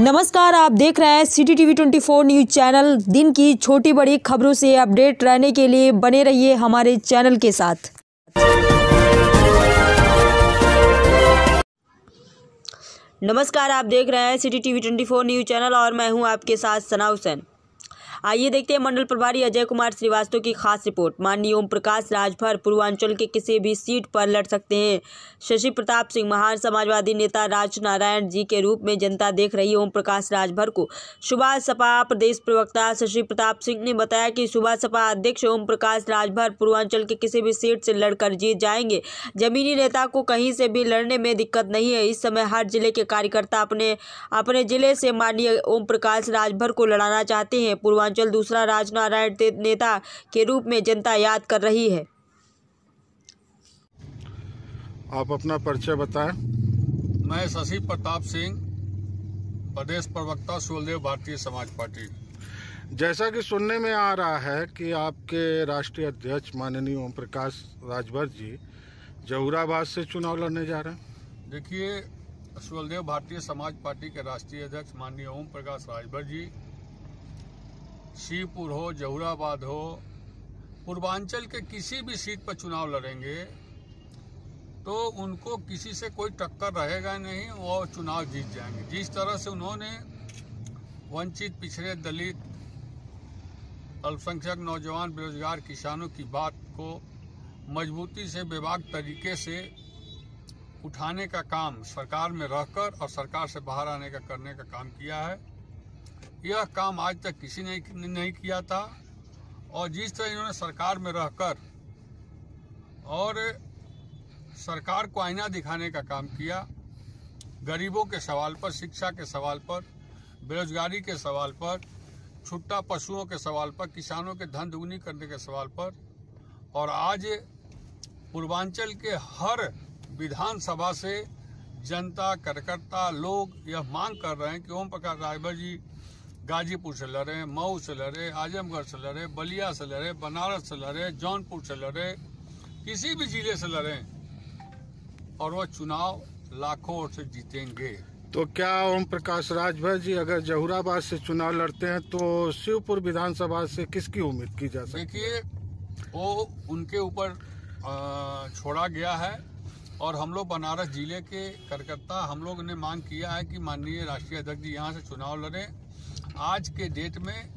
नमस्कार, आप देख रहे हैं C City TV 24 news channel. दिन की छोटी बड़ी खबरों से अपडेट रहने के लिए बने रहिए हमारे चैनल के साथ। नमस्कार, आप देख रहे हैं सिटी टीवी 24 न्यूज़ चैनल और मैं हूँ आपके साथ सना हुसैन। आइए देखते हैं मंडल प्रभारी अजय कुमार श्रीवास्तव की खास रिपोर्ट। माननीय ओम प्रकाश राजभर, पूर्वांचल के किसी भी सीट पर लड़ सकते हैं। शशि प्रताप सिंह, महान समाजवादी नेता राज नारायण जी के रूप में जनता देख रही ओम प्रकाश राजभर को। सुभाष सपा प्रदेश प्रवक्ता शशि प्रताप सिंह ने बताया कि सुभाष सपा अध्यक्ष ओम प्रकाश राजभर पूर्वांचल के किसी भी सीट से लड़कर जीत जाएँगे। जमीनी नेता को कहीं से भी लड़ने में दिक्कत नहीं है। इस समय हर ज़िले के कार्यकर्ता अपने अपने ज़िले से माननीय ओम प्रकाश राजभर को लड़ाना चाहते हैं। पूर्वांचल पूर्वांचल दूसरा राजनारायण नेता के रूप में जनता याद कर रही है। आप अपना परिचय बताएँ। मैं शशि प्रताप सिंह प्रदेश प्रवक्ता सुलदेव भारतीय समाज पार्टी। जैसा कि सुनने में आ रहा है कि आपके राष्ट्रीय अध्यक्ष माननीय ओम प्रकाश राजभर जी जहूराबाद से चुनाव लड़ने जा रहे हैं। देखिए सुलदेव भारतीय समाज पार्टी के राष्ट्रीय अध्यक्ष माननीय ओम प्रकाश राजभर जी शिवपुर हो, जहुराबाद हो, पूर्वांचल के किसी भी सीट पर चुनाव लड़ेंगे तो उनको किसी से कोई टक्कर रहेगा नहीं, वो चुनाव जीत जाएँगे। जिस तरह से उन्होंने वंचित, पिछड़े, दलित, अल्पसंख्यक, नौजवान, बेरोजगार किसानों की बात को मजबूती से, बेबाक तरीके से उठाने का काम सरकार में रहकर और सरकार से बाहर आने का, करने का काम किया है। यह काम आज तक किसी ने नहीं किया था। और जिस तरह इन्होंने सरकार में रहकर और सरकार को आईना दिखाने का काम किया, गरीबों के सवाल पर, शिक्षा के सवाल पर, बेरोजगारी के सवाल पर, छुट्टा पशुओं के सवाल पर, किसानों के धन दुगनी करने के सवाल पर, और आज पूर्वांचल के हर विधानसभा से जनता, कार्यकर्ता लोग यह मांग कर रहे हैं कि ओम प्रकाश राजभर जी गाजीपुर से लड़े मऊ से लड़े आजमगढ़ से लड़े बलिया से लड़े बनारस से लड़े जौनपुर से लड़े किसी भी ज़िले से लड़े और वह चुनाव लाखों वोट से जीतेंगे। तो क्या ओम प्रकाश राजभर जी अगर जहुराबाद से चुनाव लड़ते हैं तो शिवपुर विधानसभा से किसकी उम्मीद की जा सकती देखिए वो उनके ऊपर छोड़ा गया है और हम लोग बनारस ज़िले के कार्यकर्ता हम लोग ने मांग किया है कि माननीय राष्ट्रीय अध्यक्ष जी यहाँ से चुनाव लड़ें। आज के डेट में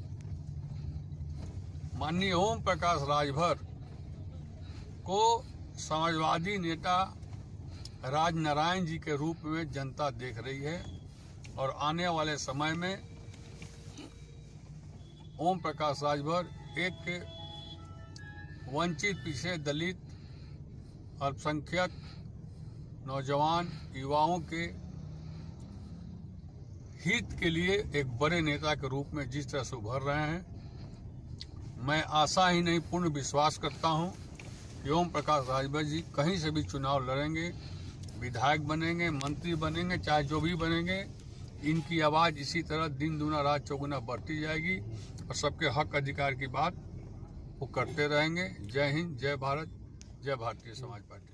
माननीय ओम प्रकाश राजभर को समाजवादी नेता राज नारायण जी के रूप में जनता देख रही है और आने वाले समय में ओम प्रकाश राजभर एक वंचित पिछड़े दलित, अल्पसंख्यक, नौजवान युवाओं के हित के लिए एक बड़े नेता के रूप में जिस तरह से उभर रहे हैं, मैं आशा ही नहीं, पूर्ण विश्वास करता हूँ। कि ओम प्रकाश राजभर जी कहीं से भी चुनाव लड़ेंगे, विधायक बनेंगे, मंत्री बनेंगे, चाहे जो भी बनेंगे, इनकी आवाज़ इसी तरह दिन दूना रात चौगुना बढ़ती जाएगी और सबके हक अधिकार की बात वो करते रहेंगे। जय हिंद, जय भारत, जय भारतीय समाज पार्टी।